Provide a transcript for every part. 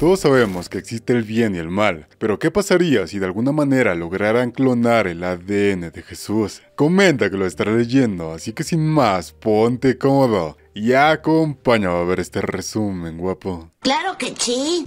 Todos sabemos que existe el bien y el mal, pero ¿qué pasaría si de alguna manera lograran clonar el ADN de Jesús? Comenta que lo estaré leyendo, así que sin más, ponte cómodo y acompáñame a ver este resumen, guapo. Claro que sí.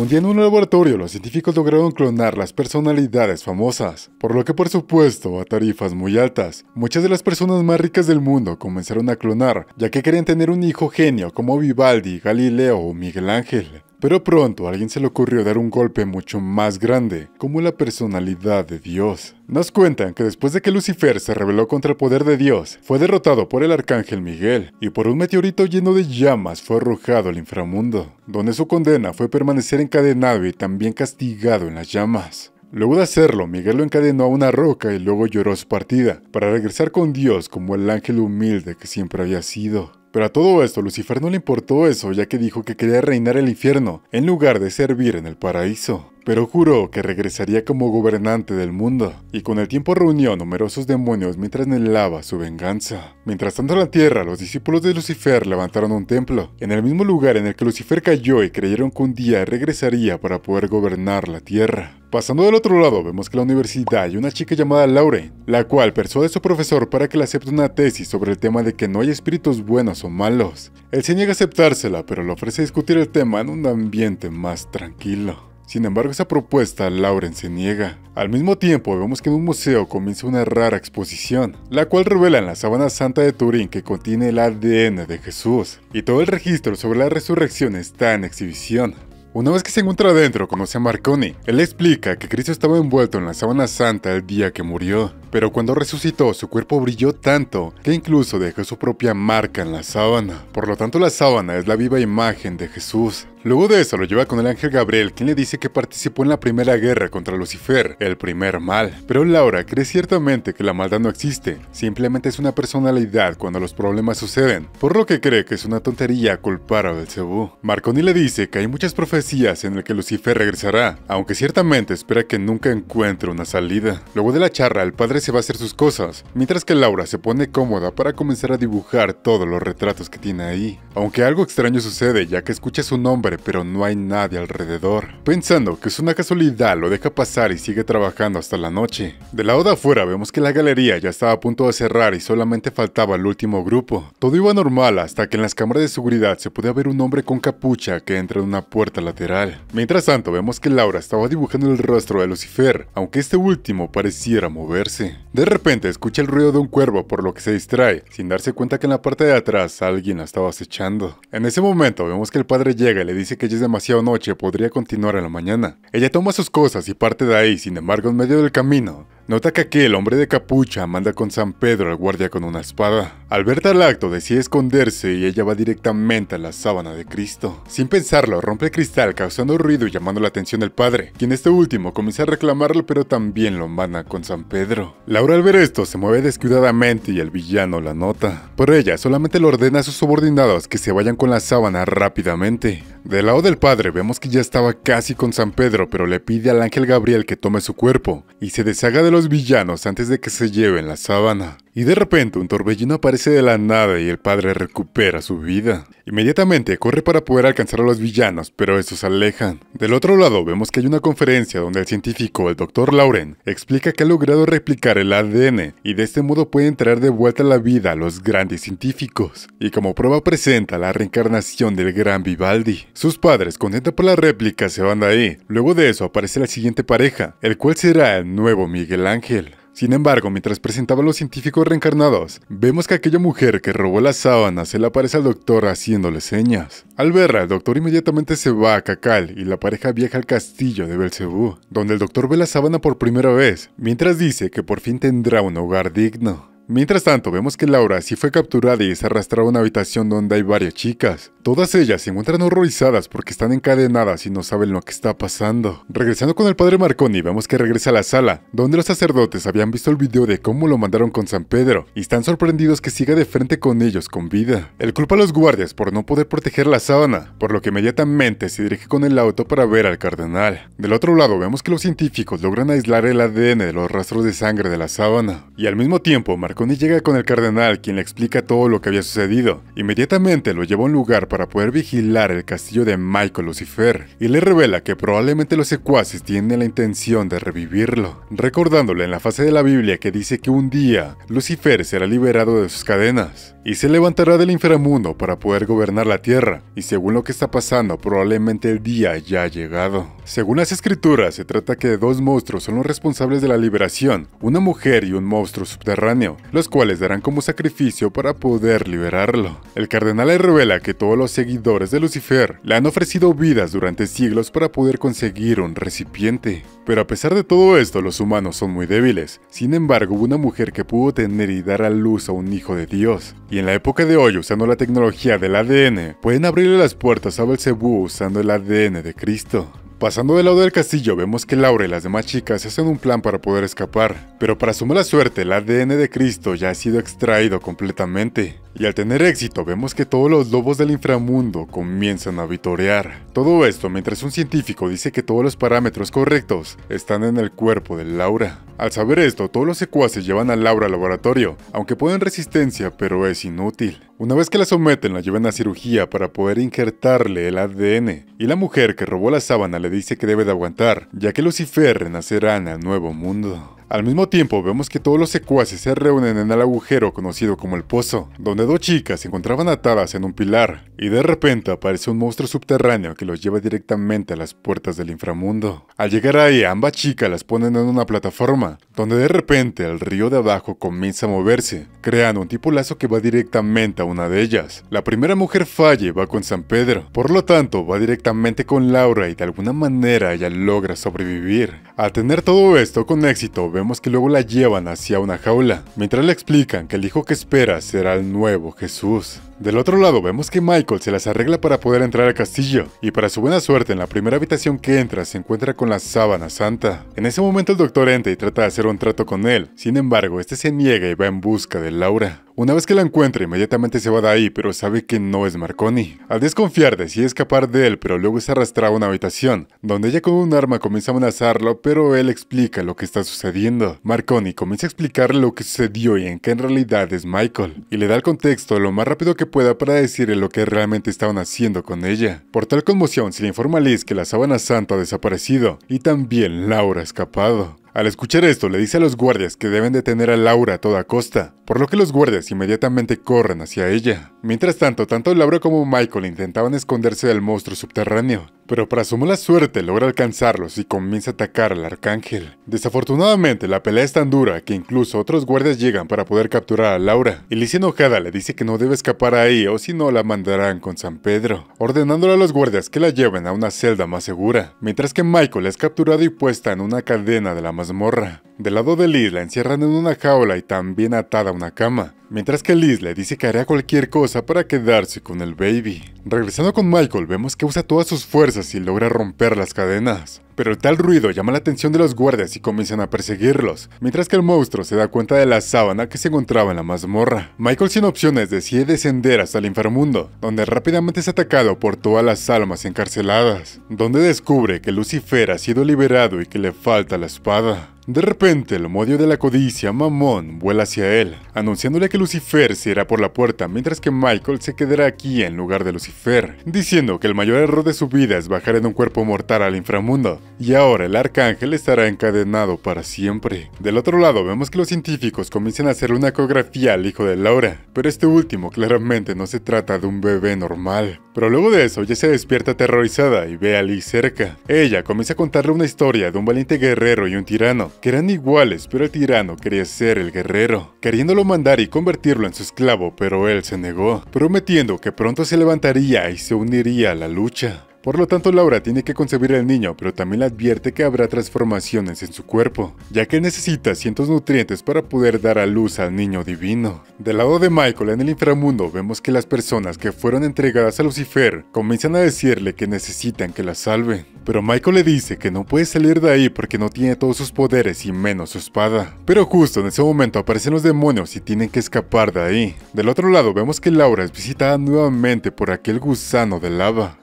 Un día en un laboratorio los científicos lograron clonar las personalidades famosas, por lo que por supuesto a tarifas muy altas. Muchas de las personas más ricas del mundo comenzaron a clonar, ya que querían tener un hijo genio como Vivaldi, Galileo o Miguel Ángel. Pero pronto a alguien se le ocurrió dar un golpe mucho más grande, como la personalidad de Dios. Nos cuentan que después de que Lucifer se rebeló contra el poder de Dios, fue derrotado por el arcángel Miguel, y por un meteorito lleno de llamas fue arrojado al inframundo, donde su condena fue permanecer encadenado y también castigado en las llamas. Luego de hacerlo, Miguel lo encadenó a una roca y luego lloró su partida, para regresar con Dios como el ángel humilde que siempre había sido. Pero a todo esto, Lucifer no le importó eso, ya que dijo que quería reinar el infierno, en lugar de servir en el paraíso. Pero juró que regresaría como gobernante del mundo, y con el tiempo reunió numerosos demonios mientras anhelaba su venganza. Mientras tanto en la tierra, los discípulos de Lucifer levantaron un templo, en el mismo lugar en el que Lucifer cayó y creyeron que un día regresaría para poder gobernar la tierra. Pasando del otro lado, vemos que la universidad hay una chica llamada Lauren, la cual persuade a su profesor para que le acepte una tesis sobre el tema de que no hay espíritus buenos o malos. Él se niega a aceptársela, pero le ofrece discutir el tema en un ambiente más tranquilo. Sin embargo, esa propuesta Lauren se niega. Al mismo tiempo, vemos que en un museo comienza una rara exposición, la cual revela en la sábana santa de Turín que contiene el ADN de Jesús, y todo el registro sobre la resurrección está en exhibición. Una vez que se encuentra adentro, conoce a Marconi. Él explica que Cristo estaba envuelto en la sábana santa el día que murió, pero cuando resucitó su cuerpo brilló tanto que incluso dejó su propia marca en la sábana. Por lo tanto, la sábana es la viva imagen de Jesús. Luego de eso lo lleva con el ángel Gabriel, quien le dice que participó en la primera guerra contra Lucifer, el primer mal. Pero Laura cree ciertamente que la maldad no existe, simplemente es una personalidad cuando los problemas suceden, por lo que cree que es una tontería culpar a Belcebú. Marconi le dice que hay muchas profecías en las que Lucifer regresará, aunque ciertamente espera que nunca encuentre una salida. Luego de la charla, el padre se va a hacer sus cosas, mientras que Laura se pone cómoda para comenzar a dibujar todos los retratos que tiene ahí. Aunque algo extraño sucede ya que escucha su nombre pero no hay nadie alrededor. Pensando que es una casualidad, lo deja pasar y sigue trabajando hasta la noche. Del lado de afuera vemos que la galería ya estaba a punto de cerrar y solamente faltaba el último grupo. Todo iba normal hasta que en las cámaras de seguridad se podía ver un hombre con capucha que entra en una puerta lateral. Mientras tanto, vemos que Laura estaba dibujando el rostro de Lucifer, aunque este último pareciera moverse. De repente escucha el ruido de un cuervo por lo que se distrae, sin darse cuenta que en la parte de atrás alguien la estaba acechando. En ese momento vemos que el padre llega y le dice que ya es demasiado noche, podría continuar en la mañana. Ella toma sus cosas y parte de ahí, sin embargo en medio del camino, Nota que aquel hombre de capucha manda con San Pedro al guardia con una espada. Al ver tal acto decide esconderse y ella va directamente a la sábana de Cristo. Sin pensarlo, rompe el cristal causando ruido y llamando la atención del padre, quien este último comienza a reclamarlo pero también lo manda con San Pedro. Laura al ver esto se mueve descuidadamente y el villano la nota. Por ella solamente le ordena a sus subordinados que se vayan con la sábana rápidamente. Del lado del padre vemos que ya estaba casi con San Pedro pero le pide al ángel Gabriel que tome su cuerpo y se deshaga de los villanos antes de que se lleven la sábana. Y de repente un torbellino aparece de la nada y el padre recupera su vida. Inmediatamente corre para poder alcanzar a los villanos, pero estos se alejan. Del otro lado vemos que hay una conferencia donde el científico, el Dr. Lauren, explica que ha logrado replicar el ADN y de este modo pueden traer de vuelta la vida a los grandes científicos. Y como prueba presenta la reencarnación del gran Vivaldi. Sus padres, contentos por la réplica, se van de ahí. Luego de eso aparece la siguiente pareja, el cual será el nuevo Miguel Ángel. Sin embargo, mientras presentaban los científicos reencarnados, vemos que aquella mujer que robó la sábana se le aparece al doctor haciéndole señas. Al verla, el doctor inmediatamente se va a Cacal y la pareja viaja al castillo de Belcebú, donde el doctor ve la sábana por primera vez, mientras dice que por fin tendrá un hogar digno. Mientras tanto, vemos que Laura sí fue capturada y es arrastrada a una habitación donde hay varias chicas. Todas ellas se encuentran horrorizadas porque están encadenadas y no saben lo que está pasando. Regresando con el padre Marconi, vemos que regresa a la sala, donde los sacerdotes habían visto el video de cómo lo mandaron con San Pedro, y están sorprendidos que siga de frente con ellos con vida. Él culpa a los guardias por no poder proteger la sábana, por lo que inmediatamente se dirige con el auto para ver al cardenal. Del otro lado, vemos que los científicos logran aislar el ADN de los rastros de sangre de la sábana, y al mismo tiempo Marconi llega con el cardenal quien le explica todo lo que había sucedido. Inmediatamente lo lleva a un lugar para poder vigilar el castillo de Michael Lucifer y le revela que probablemente los secuaces tienen la intención de revivirlo, recordándole en la fase de la Biblia que dice que un día Lucifer será liberado de sus cadenas y se levantará del inframundo para poder gobernar la tierra, y según lo que está pasando, probablemente el día ya ha llegado. Según las escrituras, se trata que dos monstruos son los responsables de la liberación, una mujer y un monstruo subterráneo, los cuales darán como sacrificio para poder liberarlo. El cardenal le revela que todos los seguidores de Lucifer le han ofrecido vidas durante siglos para poder conseguir un recipiente. Pero a pesar de todo esto, los humanos son muy débiles. Sin embargo, hubo una mujer que pudo tener y dar a luz a un hijo de Dios. Y en la época de hoy, usando la tecnología del ADN, pueden abrirle las puertas a Belcebú usando el ADN de Cristo. Pasando del lado del castillo, vemos que Laura y las demás chicas hacen un plan para poder escapar, pero para su mala suerte, el ADN de Cristo ya ha sido extraído completamente. Y al tener éxito, vemos que todos los lobos del inframundo comienzan a vitorear. Todo esto mientras un científico dice que todos los parámetros correctos están en el cuerpo de Laura. Al saber esto, todos los secuaces llevan a Laura al laboratorio, aunque pueden resistencia, pero es inútil. Una vez que la someten, la llevan a cirugía para poder injertarle el ADN, y la mujer que robó la sábana le dice que debe de aguantar, ya que Lucifer renacerá en el nuevo mundo. Al mismo tiempo, vemos que todos los secuaces se reúnen en el agujero conocido como el Pozo, donde dos chicas se encontraban atadas en un pilar, y de repente aparece un monstruo subterráneo que los lleva directamente a las puertas del inframundo. Al llegar ahí, ambas chicas las ponen en una plataforma, donde de repente el río de abajo comienza a moverse, creando un tipo lazo que va directamente a una de ellas. La primera mujer falle va con San Pedro, por lo tanto va directamente con Laura y de alguna manera ella logra sobrevivir. Al tener todo esto con éxito, vemos que luego la llevan hacia una jaula, mientras le explican que el hijo que espera será el nuevo Jesús. Del otro lado vemos que Michael se las arregla para poder entrar al castillo, y para su buena suerte en la primera habitación que entra se encuentra con la sábana santa. En ese momento el doctor entra y trata de hacer un trato con él, sin embargo este se niega y va en busca de Laura. Una vez que la encuentra, inmediatamente se va de ahí, pero sabe que no es Marconi. Al desconfiar, decide escapar de él, pero luego se arrastra a una habitación, donde ella con un arma comienza a amenazarlo, pero él explica lo que está sucediendo. Marconi comienza a explicarle lo que sucedió y en qué en realidad es Michael, y le da el contexto lo más rápido que pueda para decirle lo que realmente estaban haciendo con ella. Por tal conmoción, se le informa a Liz que la sábana santa ha desaparecido, y también Laura ha escapado. Al escuchar esto, le dice a los guardias que deben detener a Laura a toda costa, por lo que los guardias inmediatamente corren hacia ella. Mientras tanto, tanto Laura como Michael intentaban esconderse del monstruo subterráneo, pero para su mala suerte logra alcanzarlos y comienza a atacar al arcángel. Desafortunadamente, la pelea es tan dura que incluso otros guardias llegan para poder capturar a Laura, Liz enojada le dice que no debe escapar ahí o si no la mandarán con San Pedro, ordenándole a los guardias que la lleven a una celda más segura, mientras que Michael es capturado y puesta en una cadena de la mazmorra. Del lado de Liz la encierran en una jaula y también atada a una cama, mientras que Liz le dice que haría cualquier cosa para quedarse con el baby. Regresando con Michael, vemos que usa todas sus fuerzas y logra romper las cadenas. Pero tal ruido llama la atención de los guardias y comienzan a perseguirlos, mientras que el monstruo se da cuenta de la sábana que se encontraba en la mazmorra. Michael sin opciones decide descender hasta el inframundo, donde rápidamente es atacado por todas las almas encarceladas, donde descubre que Lucifer ha sido liberado y que le falta la espada. De repente, el modio de la codicia, Mamón, vuela hacia él, anunciándole que Lucifer se irá por la puerta, mientras que Michael se quedará aquí en lugar de Lucifer, diciendo que el mayor error de su vida es bajar en un cuerpo mortal al inframundo, y ahora el arcángel estará encadenado para siempre. Del otro lado, vemos que los científicos comienzan a hacer una ecografía al hijo de Laura, pero este último claramente no se trata de un bebé normal. Pero luego de eso, ella se despierta aterrorizada y ve a Lee cerca. Ella comienza a contarle una historia de un valiente guerrero y un tirano, que eran iguales, pero el tirano quería ser el guerrero, queriéndolo mandar y convertirlo en su esclavo, pero él se negó, prometiendo que pronto se levantaría y se uniría a la lucha. Por lo tanto, Laura tiene que concebir al niño, pero también le advierte que habrá transformaciones en su cuerpo, ya que necesita cientos nutrientes para poder dar a luz al niño divino. Del lado de Michael en el inframundo vemos que las personas que fueron entregadas a Lucifer comienzan a decirle que necesitan que la salven. Pero Michael le dice que no puede salir de ahí porque no tiene todos sus poderes y menos su espada. Pero justo en ese momento aparecen los demonios y tienen que escapar de ahí. Del otro lado vemos que Laura es visitada nuevamente por aquel gusano de lava,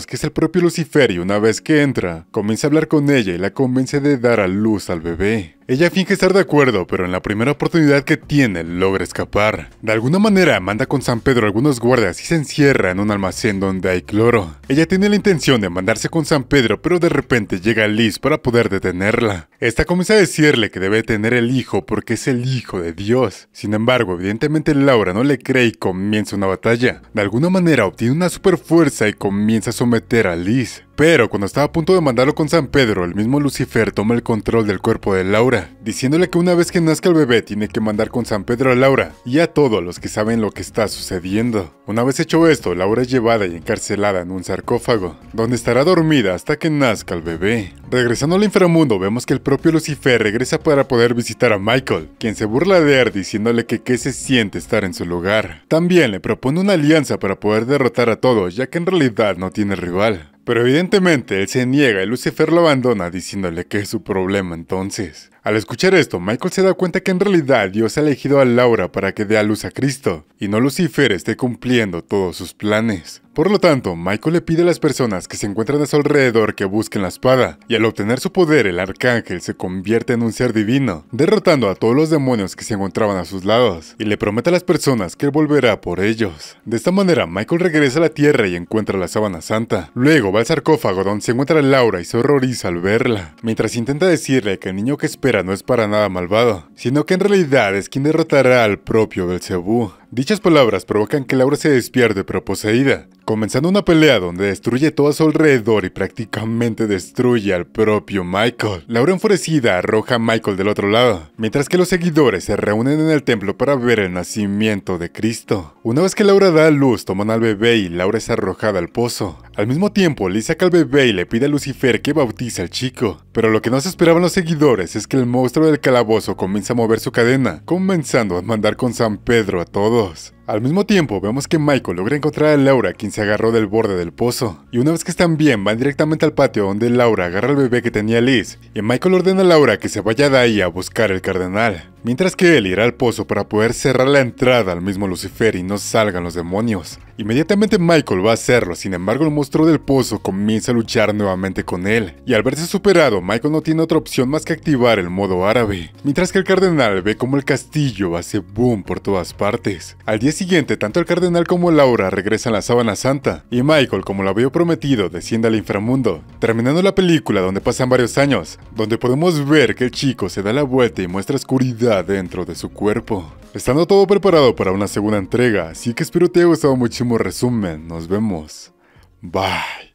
que es el propio Lucifer y una vez que entra, comienza a hablar con ella y la convence de dar a luz al bebé. Ella finge estar de acuerdo, pero en la primera oportunidad que tiene logra escapar. De alguna manera manda con San Pedro algunos guardias y se encierra en un almacén donde hay cloro. Ella tiene la intención de mandarse con San Pedro, pero de repente llega Liz para poder detenerla. Esta comienza a decirle que debe tener el hijo porque es el hijo de Dios. Sin embargo, evidentemente Laura no le cree y comienza una batalla. De alguna manera obtiene una super fuerza y comienza a someter a Liz. Pero cuando estaba a punto de mandarlo con San Pedro, el mismo Lucifer toma el control del cuerpo de Laura, diciéndole que una vez que nazca el bebé tiene que mandar con San Pedro a Laura y a todos los que saben lo que está sucediendo. Una vez hecho esto, Laura es llevada y encarcelada en un sarcófago, donde estará dormida hasta que nazca el bebé. Regresando al inframundo, vemos que el propio Lucifer regresa para poder visitar a Michael, quien se burla de él diciéndole que qué se siente estar en su lugar. También le propone una alianza para poder derrotar a todos, ya que en realidad no tiene rival. Pero evidentemente él se niega y Lucifer lo abandona diciéndole que es su problema entonces. Al escuchar esto, Michael se da cuenta que en realidad Dios ha elegido a Laura para que dé a luz a Cristo, y no Lucifer esté cumpliendo todos sus planes. Por lo tanto, Michael le pide a las personas que se encuentran a su alrededor que busquen la espada, y al obtener su poder el arcángel se convierte en un ser divino, derrotando a todos los demonios que se encontraban a sus lados, y le promete a las personas que él volverá por ellos. De esta manera, Michael regresa a la tierra y encuentra la sábana santa. Luego va al sarcófago donde se encuentra Laura y se horroriza al verla, mientras intenta decirle que el niño que espera no es para nada malvado, sino que en realidad es quien derrotará al propio Belcebú. Dichas palabras provocan que Laura se despierte pero poseída, comenzando una pelea donde destruye todo a su alrededor y prácticamente destruye al propio Michael. Laura enfurecida arroja a Michael del otro lado, mientras que los seguidores se reúnen en el templo para ver el nacimiento de Cristo. Una vez que Laura da a luz, toman al bebé y Laura es arrojada al pozo. Al mismo tiempo, Liz saca al bebé y le pide a Lucifer que bautice al chico. Pero lo que no se esperaban los seguidores es que el monstruo del calabozo comienza a mover su cadena, comenzando a mandar con San Pedro a todos amigos. Al mismo tiempo, vemos que Michael logra encontrar a Laura, quien se agarró del borde del pozo. Y una vez que están bien, van directamente al patio donde Laura agarra al bebé que tenía Liz. Y Michael ordena a Laura que se vaya de ahí a buscar el cardenal. Mientras que él irá al pozo para poder cerrar la entrada al mismo Lucifer y no salgan los demonios. Inmediatamente Michael va a hacerlo, sin embargo el monstruo del pozo comienza a luchar nuevamente con él. Y al verse superado, Michael no tiene otra opción más que activar el modo árabe. Mientras que el cardenal ve como el castillo hace boom por todas partes. Al siguiente, tanto el cardenal como Laura regresan a la sábana santa. Y Michael, como lo había prometido, desciende al inframundo. Terminando la película donde pasan varios años, donde podemos ver que el chico se da la vuelta y muestra oscuridad dentro de su cuerpo. Estando todo preparado para una segunda entrega, así que espero te haya gustado muchísimo resumen. Nos vemos. Bye.